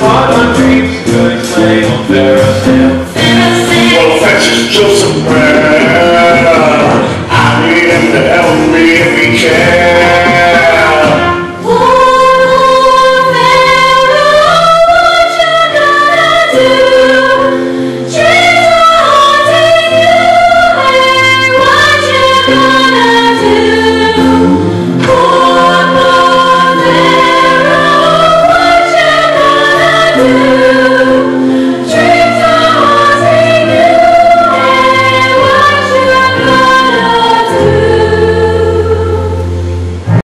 What my dreams could slave on